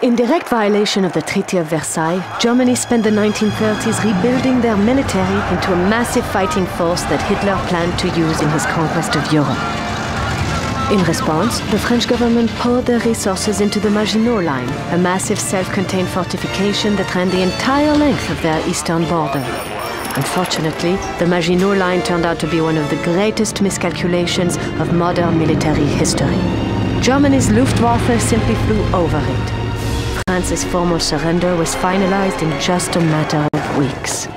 In direct violation of the Treaty of Versailles, Germany spent the 1930s rebuilding their military into a massive fighting force that Hitler planned to use in his conquest of Europe. In response, the French government poured their resources into the Maginot Line, a massive self-contained fortification that ran the entire length of their eastern border. Unfortunately, the Maginot Line turned out to be one of the greatest miscalculations of modern military history. Germany's Luftwaffe simply flew over it, France's formal surrender was finalized in just a matter of weeks.